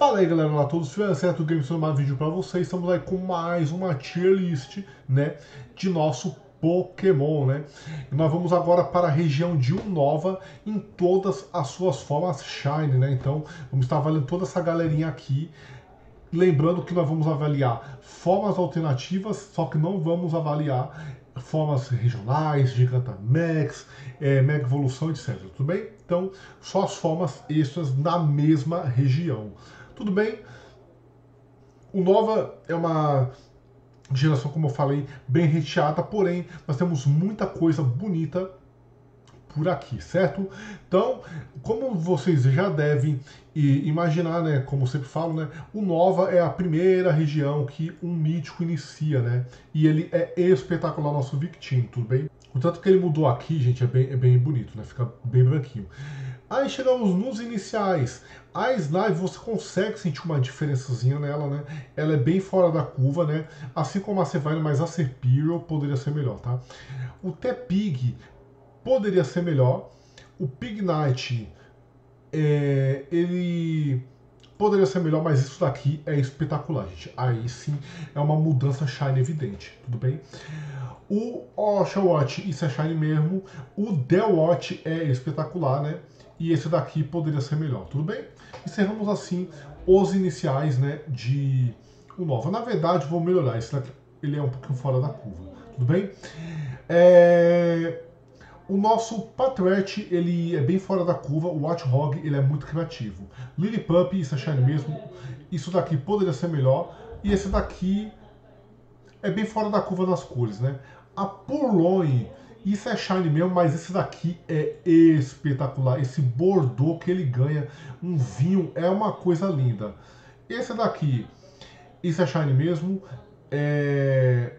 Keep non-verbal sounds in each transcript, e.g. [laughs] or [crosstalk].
Fala aí galera, olá a todos, Certo Games mais vídeo para vocês, estamos aí com mais uma tier list, né, de nosso Pokémon, né, e nós vamos agora para a região de Unova em todas as suas formas Shine, né, então vamos estar avaliando toda essa galerinha aqui, lembrando que nós vamos avaliar formas alternativas, só que não vamos avaliar formas regionais, Gigantamax, é, Mega Evolução, etc. Tudo bem? Então, só as formas extras na mesma região. Tudo bem? O Nova é uma geração, como eu falei, bem recheada, porém, nós temos muita coisa bonita por aqui, certo? Então, como vocês já devem imaginar, né, como eu sempre falo, né, o Nova é a primeira região que um mítico inicia, né? E ele é espetacular, nosso Victini, tudo bem? O tanto que ele mudou aqui, gente, é bem, é bem bonito, né? Fica bem branquinho. Aí chegamos nos iniciais. A Slime você consegue sentir uma diferençazinha nela, né? Ela é bem fora da curva, né? Assim como a Sevine, mas a Serpiro poderia ser melhor, tá? O T-Pig poderia ser melhor. O Pignite, é, ele poderia ser melhor, mas isso daqui é espetacular, gente. Aí sim é uma mudança shine evidente, tudo bem? O Oshawatch, isso é shine mesmo. O Delwatch é espetacular, né? E esse daqui poderia ser melhor, tudo bem? Encerramos assim os iniciais né, de o Nova. Na verdade, vou melhorar, esse daqui ele é um pouquinho fora da curva, tudo bem? É... O nosso Patriot, ele é bem fora da curva, o Watchhog, ele é muito criativo. Lillipup, isso é shine mesmo, isso daqui poderia ser melhor, e esse daqui é bem fora da curva das cores, né? A Purloin, isso é shine mesmo, mas esse daqui é espetacular. Esse Bordeaux que ele ganha, um vinho, é uma coisa linda. Esse daqui, isso é shine mesmo. É...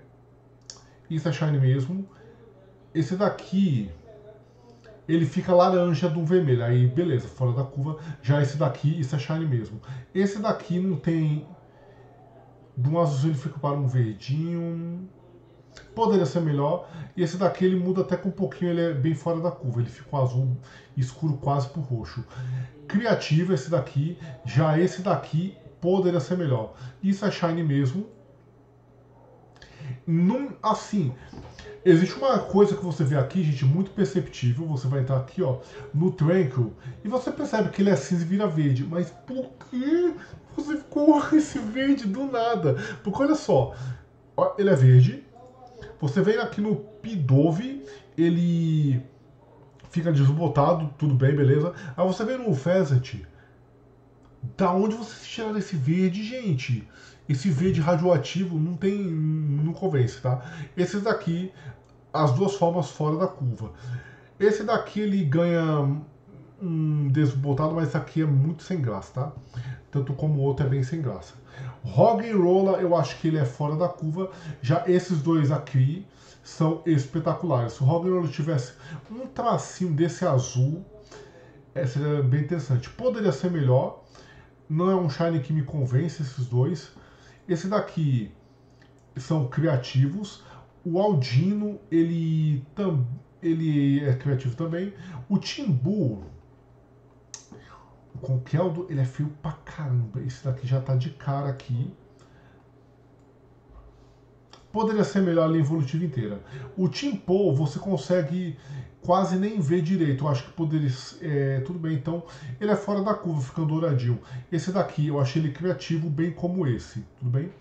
Isso é shine mesmo. Esse daqui, ele fica laranja um vermelho. Aí, beleza, fora da curva. Já esse daqui, isso é shine mesmo. Esse daqui não tem... De um azul ele fica para um verdinho poderia ser melhor. E esse daqui ele muda até com um pouquinho, ele é bem fora da curva, ele fica um azul escuro quase por roxo. Criativo esse daqui, já esse daqui poderia ser melhor. Isso é Shine mesmo. Num, assim, existe uma coisa que você vê aqui, gente, muito perceptível. Você vai entrar aqui, ó, no Tranquil, e você percebe que ele é cinza e vira verde. Mas por que você ficou [laughs] esse verde do nada? Porque olha só, ele é verde, você vem aqui no Pidove, ele fica desbotado, tudo bem, beleza. Aí você vem no Fezet. Da onde você tiraram esse verde, gente? Esse verde radioativo não tem. não convence, tá? Esse daqui, as duas formas fora da curva. Esse daqui ele ganha um desbotado, mas aqui é muito sem graça, tá? Tanto como o outro é bem sem graça. Rolla, eu acho que ele é fora da curva. Já esses dois aqui são espetaculares. Se o Rolla tivesse um tracinho desse azul, é, seria bem interessante. Poderia ser melhor. Não é um Shine que me convence, esses dois. Esse daqui são criativos. O Aldino, ele, tam, ele é criativo também. O Timbu, o Conkeldo, ele é feio pra caramba. Esse daqui já tá de cara aqui. Poderia ser melhor a linha evolutiva inteira. O Timpo, você consegue quase nem ver direito. Eu acho que poderia. É, tudo bem, então ele é fora da curva, ficando douradinho. Esse daqui, eu achei ele criativo, bem como esse. Tudo bem?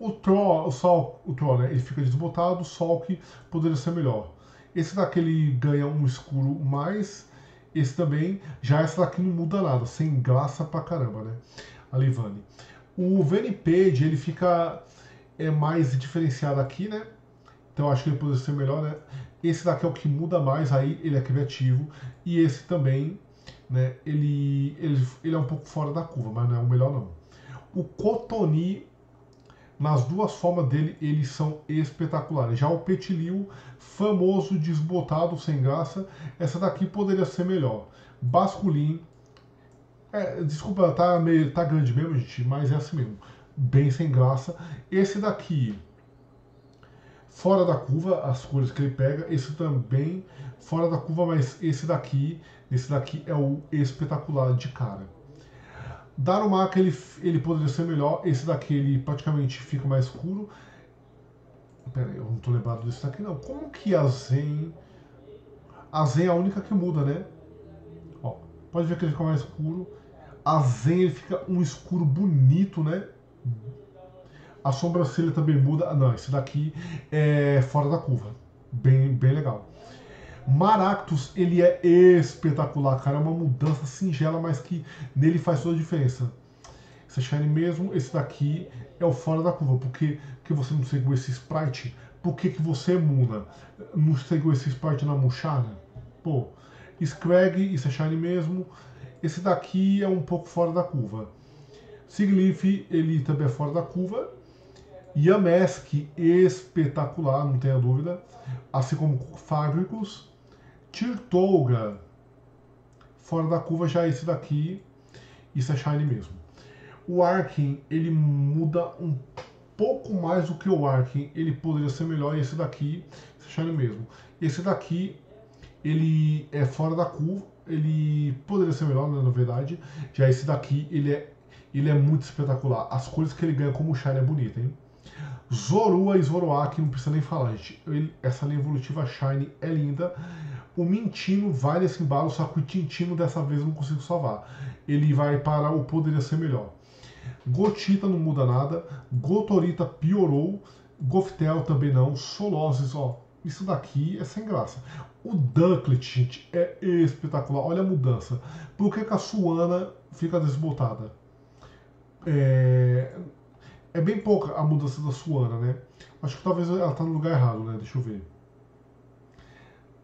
O Troll, o Sol, o Troll, né? Ele fica desbotado, o Sol que poderia ser melhor. Esse daqui ele ganha um escuro mais esse também, já essa daqui não muda nada, sem graça pra caramba, né? A Livane. O Venipede, ele fica é mais diferenciado aqui, né? Então acho que ele poderia ser melhor, né? Esse daqui é o que muda mais, aí ele é criativo. E esse também, né? Ele, ele, ele é um pouco fora da curva, mas não é o melhor não. O Cotoni nas duas formas dele, eles são espetaculares. Já o Petilil, famoso, desbotado, sem graça, essa daqui poderia ser melhor. Basculin, é, desculpa, tá, meio, tá grande mesmo, gente, mas é assim mesmo. Bem sem graça. Esse daqui, fora da curva, as cores que ele pega. Esse também, fora da curva, mas esse daqui, esse daqui é o espetacular de cara. Darumaka ele, ele poderia ser melhor. Esse daqui ele praticamente fica mais escuro. Pera aí, eu não tô lembrado desse daqui não. Como que a Zen. A Zen é a única que muda, né? Ó, pode ver que ele fica mais escuro. A Zen ele fica um escuro bonito, né? A sobrancelha também muda. Ah, não, esse daqui é fora da curva. Bem, bem legal. Maractus, ele é espetacular, cara. É uma mudança singela, mas que nele faz toda a diferença. Esse Shine mesmo, esse daqui é o fora da curva. Por que, você não seguiu esse sprite? Por que, que você, Muna, não seguiu esse sprite na Mushana? Pô, Scrag, isso é Shine mesmo. Esse daqui é um pouco fora da curva. Siglif, ele também é fora da curva. Yamask, espetacular, não tenha dúvida. Assim como Fábricos. Tirtolga, fora da curva já é esse daqui, isso é Shine mesmo. O Arkin, ele muda um pouco mais do que o Arkin, ele poderia ser melhor, esse daqui, esse é Shine mesmo. Esse daqui, ele é fora da curva, ele poderia ser melhor, né, na verdade. Já esse daqui, ele é, ele é muito espetacular. As cores que ele ganha como Shine é bonita, hein? Zorua e Zoroark, não precisa nem falar, gente. Ele, essa linha evolutiva Shine é linda. O Mintino vai nesse embalo, só que o Tintino dessa vez não consigo salvar. Ele vai para o Poderia Ser Melhor. Gotita não muda nada. Gotorita piorou. Goftel também não. Soloses, ó. Isso daqui é sem graça. O Ducklet, gente, é espetacular. Olha a mudança. Por que, que a Suana fica desbotada? É... é bem pouca a mudança da Suana, né? Acho que talvez ela tá no lugar errado, né? Deixa eu ver.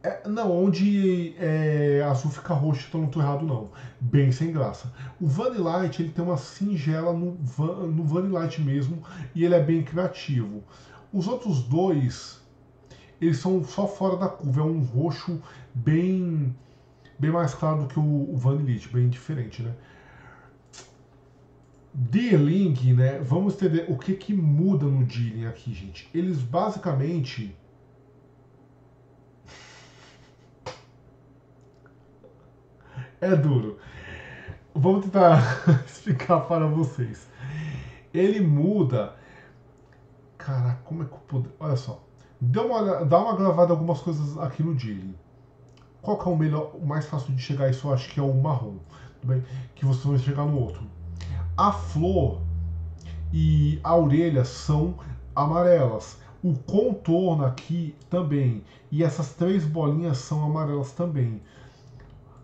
É, não, onde é, azul fica roxo, então não estou errado não. Bem sem graça. O Vanillite ele tem uma singela no, van, no Vanillite mesmo e ele é bem criativo. Os outros dois, eles são só fora da curva. É um roxo bem bem mais claro do que o, o Vanillite, bem diferente, né? Dealing, né? Vamos entender o que, que muda no Dealing aqui, gente. Eles basicamente é duro. Vamos tentar [laughs] explicar para vocês. Ele muda. Cara, como é que eu poder. Olha só. Dá uma, dá uma gravada algumas coisas aqui no Dilly. Qual que é o melhor, o mais fácil de chegar? Isso eu acho que é o marrom. Tudo bem? Que você vai chegar no outro. A flor e a orelha são amarelas. O contorno aqui também. E essas três bolinhas são amarelas também.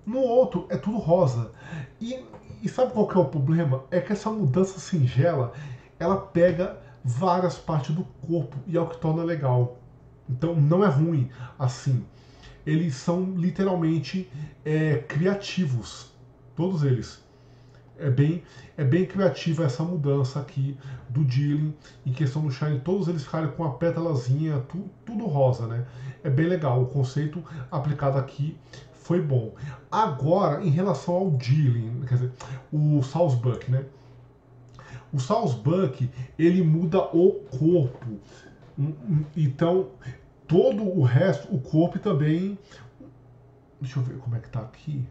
No outro é tudo rosa. E, e sabe qual que é o problema? É que essa mudança singela, ela pega várias partes do corpo e é o que torna legal. Então não é ruim assim. Eles são literalmente é, criativos, todos eles. É bem, é bem criativa essa mudança aqui do Dealing em questão do Shine. Todos eles ficarem com a pétalazinha, tu, tudo rosa, né? É bem legal. O conceito aplicado aqui foi bom. Agora, em relação ao Dealing, quer dizer, o Salzbuck, né? O Salzbuck, ele muda o corpo. Hum, hum, então, todo o resto, o corpo também. Deixa eu ver como é que tá aqui.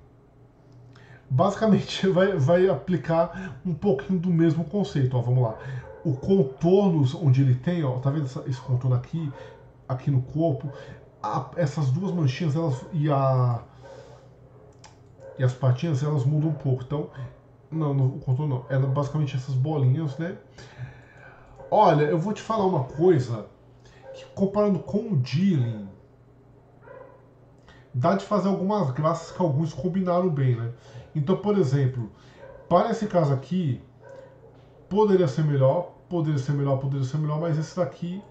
Basicamente, [laughs] vai, vai aplicar um pouquinho do mesmo conceito. Ó, vamos lá. O contorno onde ele tem, ó, tá vendo esse contorno aqui, aqui no corpo? A, essas duas manchinhas elas, e a e as patinhas elas mudam um pouco. Então, não, no contorno não. É basicamente essas bolinhas, né? Olha, eu vou te falar uma coisa que comparando com o Dealing, dá de fazer algumas graças que alguns combinaram bem, né? Então, por exemplo, para esse caso aqui, poderia ser melhor, poderia ser melhor, poderia ser melhor, mas esse daqui,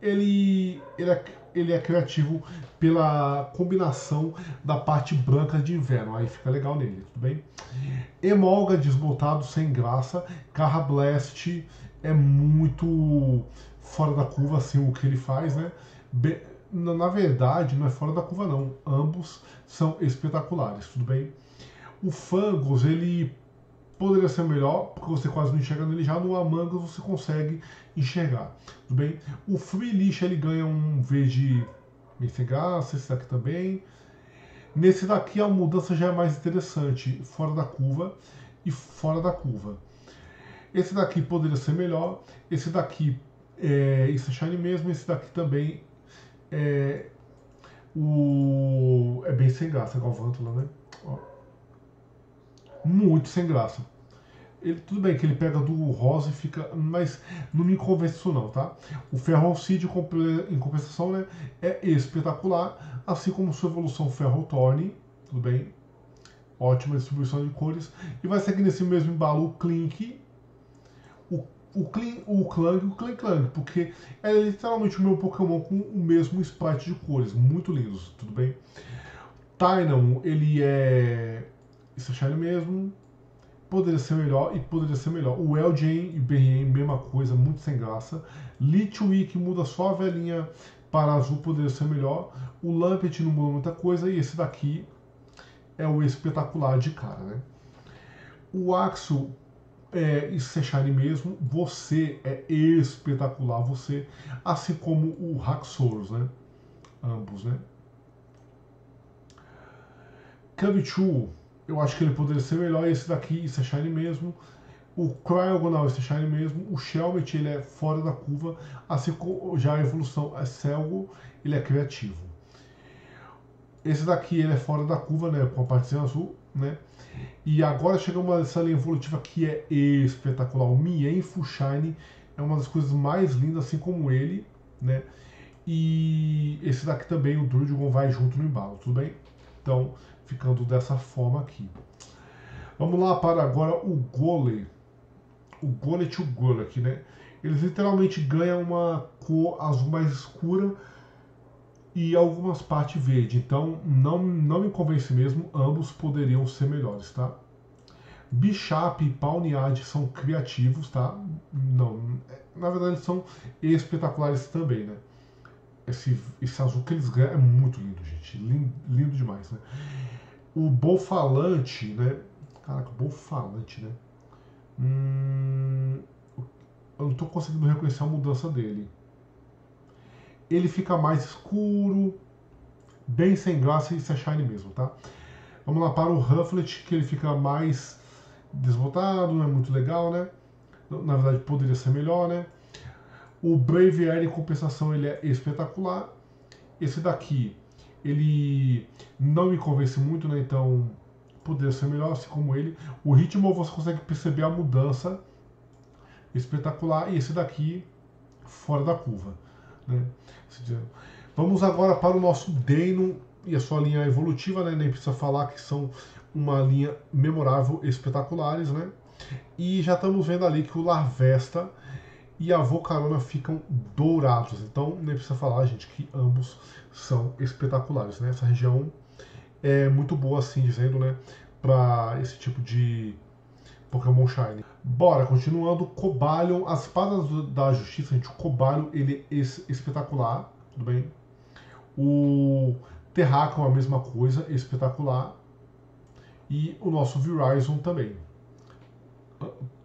ele, ele é ele é criativo pela combinação da parte branca de inverno. Aí fica legal nele, tudo bem? Emolga desbotado, sem graça. Carra Blast é muito fora da curva, assim, o que ele faz, né? Be na verdade, não é fora da curva, não. Ambos são espetaculares, tudo bem? O Fangos, ele poderia ser melhor, porque você quase não enxerga nele já. No Among Us você consegue enxergar. Tudo bem? O Free ele ganha um verde graça, esse daqui também. Nesse daqui a mudança já é mais interessante, fora da curva. e fora da curva. Esse daqui poderia ser melhor, esse daqui é, isso é shine mesmo, esse daqui também é, o, é bem sem graça, Galvântula, né? Ó. Muito sem graça. Ele, tudo bem que ele pega do rosa e fica. Mas não me convence isso não, tá? O ferro alcide em compensação né, é espetacular, assim como sua evolução ferro torne, tudo bem? Ótima distribuição de cores. E vai seguir nesse mesmo embalo o Clink, o, o, Clean, o Clang e o Clang Clang, porque é literalmente o meu Pokémon com o mesmo sprite de cores, muito lindos, tudo bem? Tynam, ele é. Isso Shine mesmo poderia ser melhor e poderia ser melhor. O Elgin e BRM, mesma coisa, muito sem graça. Litwick muda só a velhinha para azul, poderia ser melhor. O Lampet não muda muita coisa. E esse daqui é o espetacular de cara, né? O Axel é é shine mesmo. Você é espetacular, você. Assim como o Haxorus, né? Ambos, né? Kabichu eu acho que ele poderia ser melhor. Esse daqui, isso é Shine mesmo. O Cryogonal, esse é Shine mesmo. O Shelmet, ele é fora da curva. Assim como já a evolução é Celgo, ele é criativo. Esse daqui, ele é fora da curva, né? Com a partezinha azul, né? E agora chegamos nessa linha evolutiva que é espetacular. O Mien Full Shine é uma das coisas mais lindas, assim como ele, né? E esse daqui também, o Druidgon, vai junto no embalo, tudo bem? Então, ficando dessa forma aqui. Vamos lá para agora o Gole. O Gole to Gole aqui, né? Eles literalmente ganham uma cor azul mais escura e algumas partes verde. Então não, não me convence mesmo, ambos poderiam ser melhores, tá? Bishop e Pawniad são criativos, tá? Não, na verdade são espetaculares também, né? Esse, esse azul que eles ganham é muito lindo, gente. Lindo, lindo demais, né? o Bolfalante, né? Caraca, Bolfalante, né? Hum, eu não estou conseguindo reconhecer a mudança dele. Ele fica mais escuro, bem sem graça e se é shine mesmo, tá? Vamos lá para o Rufflet, que ele fica mais desbotado, não é muito legal, né? Na verdade, poderia ser melhor, né? O Brave Air, em compensação, ele é espetacular. Esse daqui ele não me convence muito, né? Então poderia ser melhor assim como ele. O ritmo você consegue perceber a mudança espetacular e esse daqui fora da curva. Né? Vamos agora para o nosso Deno e a sua linha evolutiva, né? Nem precisa falar que são uma linha memorável, espetaculares, né? E já estamos vendo ali que o Larvesta e a Vocarona ficam dourados. Então nem precisa falar, gente, que ambos são espetaculares, né? Essa região é muito boa, assim dizendo, né? Para esse tipo de Pokémon Shine. Bora, continuando, Cobalion, as espadas da justiça, gente, o Cobalion, ele é espetacular, tudo bem? O Terrakion é a mesma coisa, espetacular. E o nosso Verizon também.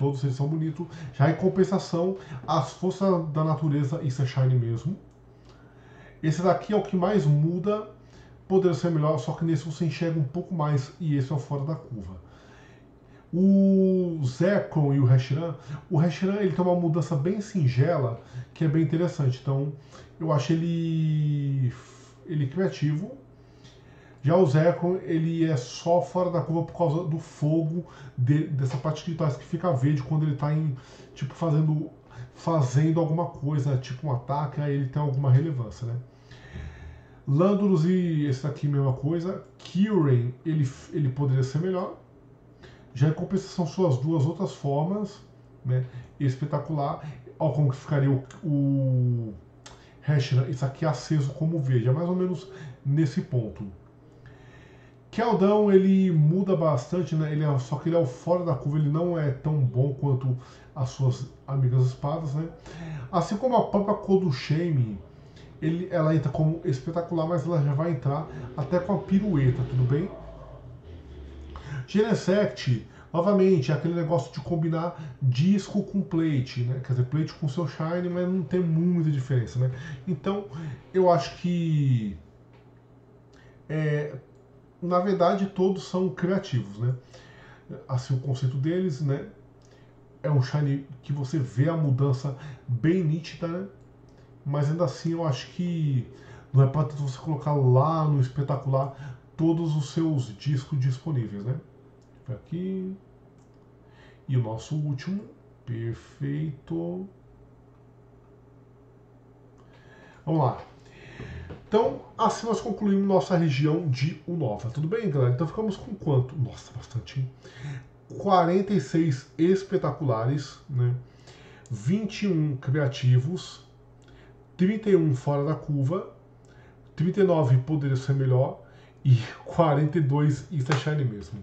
Todos eles são bonitos. Já em compensação, as forças da natureza, isso é Shine mesmo. Esse daqui é o que mais muda, poderia ser melhor, só que nesse você enxerga um pouco mais e esse é o fora da curva. O Zekrom e o Reshiram, o Reshiram ele tem uma mudança bem singela, que é bem interessante. Então, eu acho ele ele criativo. Já o Zekrom, ele é só fora da curva por causa do fogo de, dessa parte de trás que fica verde quando ele está em tipo fazendo fazendo alguma coisa, tipo um ataque, aí ele tem alguma relevância, né? Landulus e esse daqui, mesma coisa. Kyurem, ele, ele poderia ser melhor. Já em compensação, suas duas outras formas, né? Espetacular. Olha como que ficaria o, o Hashira, isso aqui aceso como verde, é mais ou menos nesse ponto. Keldão, ele muda bastante, né? Ele é, só que ele é o fora da curva, ele não é tão bom quanto as suas amigas espadas, né? Assim como a própria cor do Shame, ele, ela entra como espetacular, mas ela já vai entrar até com a pirueta, tudo bem? Genesect, novamente, é aquele negócio de combinar disco com plate, né? Quer dizer, plate com seu shine, mas não tem muita diferença, né? Então, eu acho que é, na verdade todos são criativos, né? assim o conceito deles, né? É um shiny que você vê a mudança bem nítida, né? Mas ainda assim eu acho que não é para você colocar lá no espetacular todos os seus discos disponíveis, né? Aqui. E o nosso último. Perfeito. Vamos lá. Então, assim nós concluímos nossa região de Unova. Tudo bem, galera? Então ficamos com quanto? Nossa, bastante. Hein? 46 espetaculares, né? 21 criativos, 31 fora da curva, 39 poderia ser melhor e 42 Insta Shine mesmo.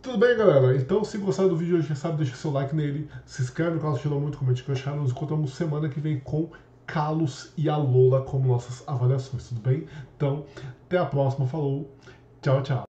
Tudo bem, galera? Então, se gostaram do vídeo, já sabe, deixa seu like nele, se inscreve no canal, ajuda muito, comente o que acharam. Nos encontramos semana que vem com Carlos e a Lola como nossas avaliações, tudo bem? Então, até a próxima, falou, tchau, tchau.